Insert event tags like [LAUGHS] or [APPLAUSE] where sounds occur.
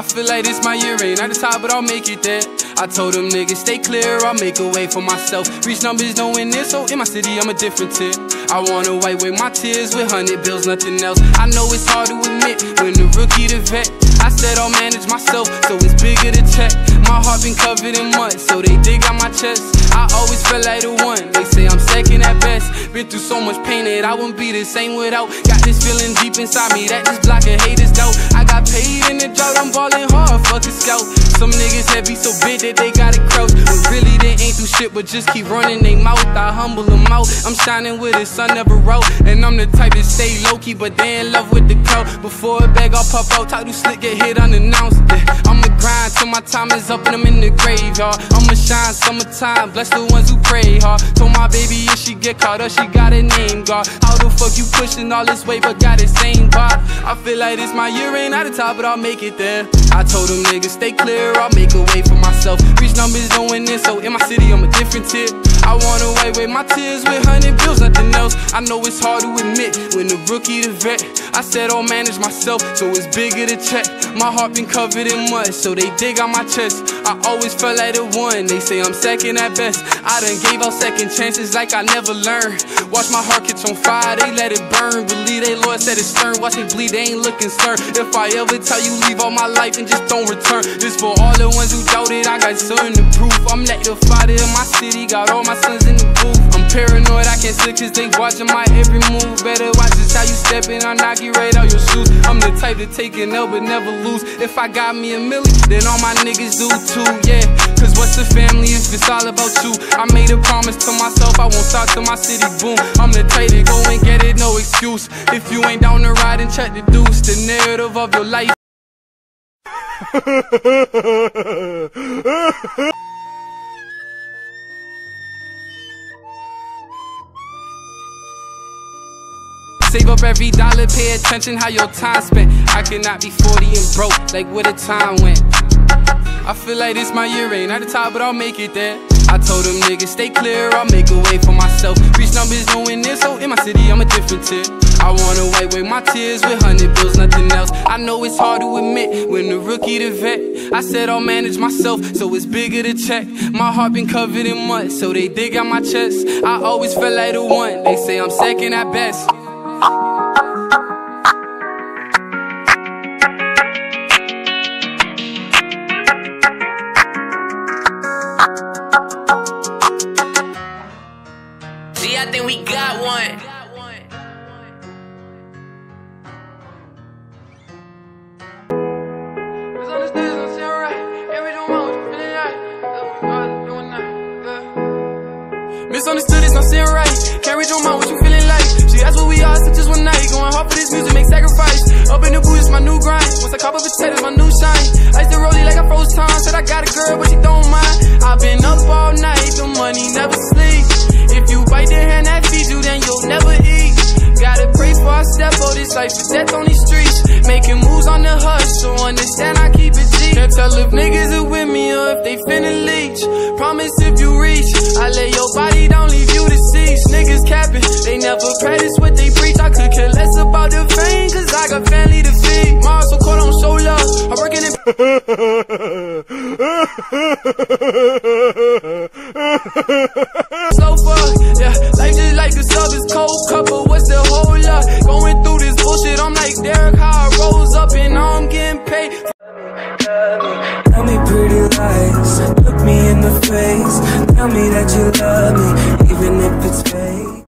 feel like this my year ain't at the top, but I'll make it there. I told them niggas stay clear, I'll make a way for myself. Reach numbers knowing this, so in my city I'm a different tip. I wanna wipe away my tears with hundred bills, nothing else. I know it's hard to admit when the rookie the vet. I said I'll manage myself, so it's bigger to check. My heart been covered in mud, so they dig out my chest. I always felt like the one, they say I'm second at best. Been through so much pain that I wouldn't be the same without. Got this feeling deep inside me that just blocking haters doubt. I got paid in the drought, I'm balling a scout. Some niggas heavy so big that they got it crouch. But really they ain't do shit, but just keep running they mouth. I humble them out. I'm shining with the sun never wrote. And I'm the type to stay low key, but they in love with the clout. Before a bag, I'll pop out, talk to slick, get hit unannounced. Yeah. My time is up and I'm in the graveyard. I'ma shine summertime, bless the ones who pray hard. Told my baby if she get caught up, she got a name guard. How the fuck you pushing all this weight, but got the same vibe? I feel like it's my year ain't at the top, but I'll make it there. I told them niggas stay clear, I'll make a way for myself. Reach numbers knowing this, so in my city I'm a different tip. I wanna wipe away my tears with hundred bills, nothing else. I know it's hard to admit when the rookie the vet. I said I'll manage myself, so it's bigger to check. My heart been covered in mud, so they dig on my chest. I always felt like the one, they say I'm second at best. I done gave out second chances like I never learned. Watch my heart catch on fire, they let it burn. Believe they Lord said it's stern, watch me bleed, they ain't looking concerned. If I ever tell you leave all my life and just don't return, this for all the ones who doubted, I got something to prove. I'm like the father in my city, got all my sons in the booth. Paranoid, I can't sleep cause they watching my every move. Better watch this how you steppin', I'll knock you right out your shoes. I'm the type to take an L but never lose. If I got me a milli, then all my niggas do too, yeah. Cause what's the family if it's all about you? I made a promise to myself, I won't stop till my city boom. I'm the type to go and get it, no excuse. If you ain't down to ride and check the deuce, the narrative of your life. [LAUGHS] Save up every dollar, pay attention how your time spent. I cannot be 40 and broke, like where the time went. I feel like this my year ain't at the top, but I'll make it there. I told them niggas stay clear, I'll make a way for myself. Reach numbers knowing this, so in my city I'm a different tip. I wanna wipe away my tears with hundred bills, nothing else. I know it's hard to admit when the rookie the vet. I said I'll manage myself, so it's bigger to check. My heart been covered in mud, so they dig out my chest. I always felt like the one, they say I'm second at best. See, I think we got one. Misunderstood, it's not saying right. Can't read your mind, what you feeling? Asked what we are, so just one night. Going hard for this music, make sacrifice. Up in the booth, it's my new grind. Once I cop up potatoes, my new shine. Ice the rollie like I froze time. Said I got a girl, but she don't mind. I've been up all night, the money never sleep. If you bite the hand that feeds you, then you'll never eat. Gotta pray for our step, oh, this life is death on these streets. Making moves on the hush, so understand I keep it G. Can't tell if niggas are with me or if they finna leech. Promise if you reach, I lay your body so far, yeah, life just like a sub, it's cold but what's the whole lot? Going through this bullshit, I'm like Derek, how I rose up and now I'm getting paid. Tell me pretty lies, look me in the face. Tell me that you love me, even if it's fake.